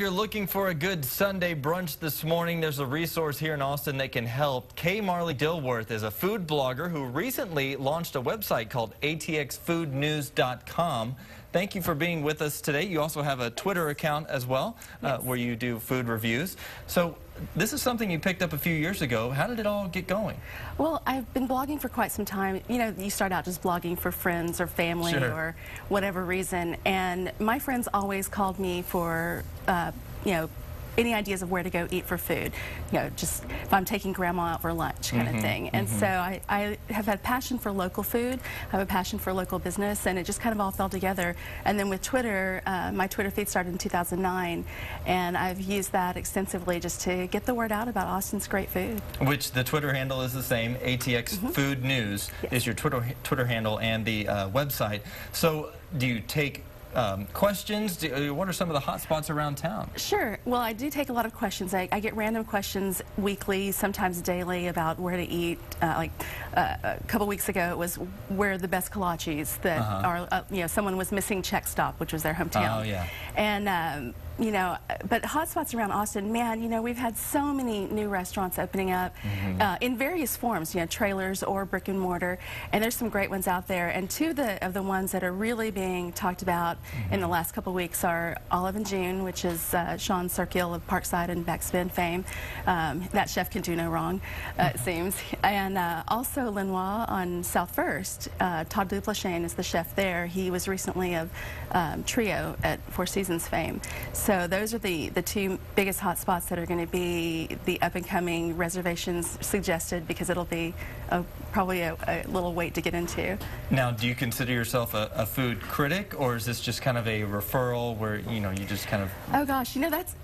If you're looking for a good Sunday brunch this morning, there's a resource here in Austin that can help. Kay Marley Dilworth is a food blogger who recently launched a website called atxfoodnews.com. Thank you for being with us today. You also have a Twitter account as well uh, where you do food reviews. So this is something you picked up a few years ago. How did it all get going? Well, I've been blogging for quite some time. You know, you start out just blogging for friends or family Sure. or whatever reason. And my friends always called me for, uh, you know, any ideas of where to go eat for food. You know, just if I'm taking grandma out for lunch kind of thing. And so I, I have had passion for local food. I have a passion for local business, and it just kind of all fell together. And then with Twitter, uh, my Twitter feed started in 2009, and I've used that extensively just to get the word out about Austin's great food. Which the Twitter handle is the same. ATX Food News Mm-hmm. Yes. is your Twitter Twitter handle and the uh, website. So do you take um, questions? Do, uh, what are some of the hot spots around town? Sure. Well, I do take a lot of questions. I, I get random questions weekly, sometimes daily, about where to eat. Uh, like uh, a couple weeks ago, it was where the best kolaches that Uh-huh. are. Uh, you know, someone was missing Czech Stop, which was their hometown. Oh, yeah. And um, you know, but hotspots around Austin, man, you know, we've had so many new restaurants opening up Mm-hmm. uh, in various forms, you know, trailers or brick and mortar, and there's some great ones out there. And two of the, of the ones that are really being talked about in the Mm-hmm. last couple of weeks are Olive and June, which is uh, Shawn Cirkiel of Parkside and Backspin fame. Um, that chef can do no wrong, uh, it seems. And uh, also Lenoir on South First. Uh, Todd Duplechan is the chef there. He was recently of um, Trio at Four Seasons fame. So those are the, the two biggest hot spots that are going to be the up and coming reservations suggested because it'll be a, probably a, a little wait to get into. Now, do you consider yourself a, a food critic, or is this just kind of a referral where you know you just kind of Oh gosh, you know that's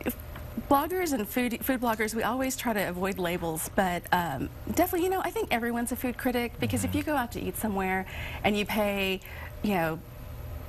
bloggers and food food bloggers. We always try to avoid labels, but um, definitely, you know, I think everyone's a food critic because if you go out to eat somewhere and you pay, you know,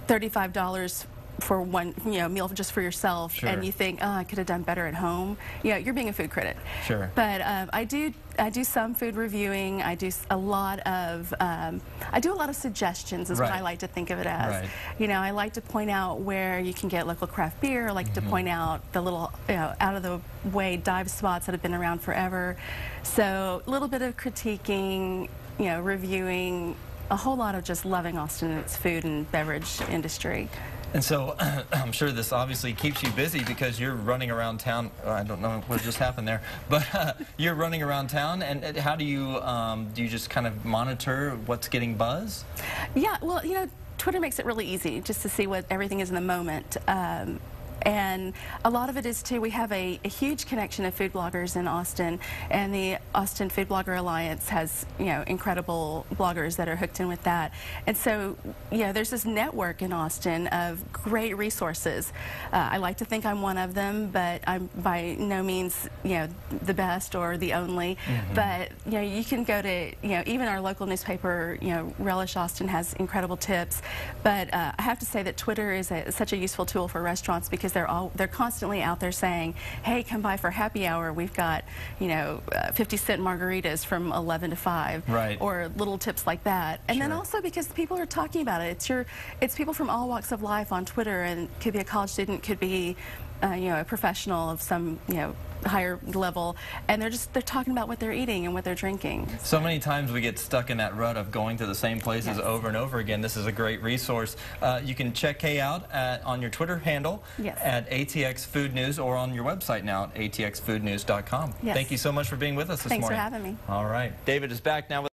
thirty-five dollars for one you know meal just for yourself Sure. and you think oh I could have done better at home you know you're being a food critic Sure. but um, I do I do some food reviewing I do a lot of um, I do a lot of suggestions is what I like to think of it as Right. you know I like to point out where you can get local craft beer I like Mm-hmm. to point out the little you know out of the way dive spots that have been around forever so a little bit of critiquing you know reviewing a whole lot of just loving Austin and its food and beverage industry And so I'm sure this obviously keeps you busy because you're running around town. I don't know what just happened there, but uh, you're running around town. And uh, how do you um, do? You just kind of monitor what's getting buzz? Yeah, well, you know, Twitter makes it really easy just to see what everything is in the moment. Um, and a lot of it is too, we have a, a huge connection of food bloggers in Austin, and the Austin Food Blogger Alliance has, you know, incredible bloggers that are hooked in with that. And so, you know, there's this network in Austin of great resources. Uh, I like to think I'm one of them, but I'm by no means, you know, the best or the only. But, you know, you can go to, you know, even our local newspaper, you know, Relish Austin has incredible tips. But uh, I have to say that Twitter is a, such a useful tool for restaurants because they're all they're constantly out there saying, "Hey, come by for happy hour. We've got, you know, uh, 50 cent margaritas from 11 to 5." Right. Or little tips like that. And then also because people are talking about it. It's your it's people from all walks of life on Twitter and could be a college student, could be uh, you know, a professional of some, you know, higher level, and they're just they're talking about what they're eating and what they're drinking. So many times we get stuck in that rut of going to the same places Yes. over and over again. This is a great resource. Uh, you can check Kay out at, on your Twitter handle Yes. at ATX Food News or on your website now at atxfoodnews.com. Yes. Thank you so much for being with us this morning. Thanks for having me. All right. David is back now with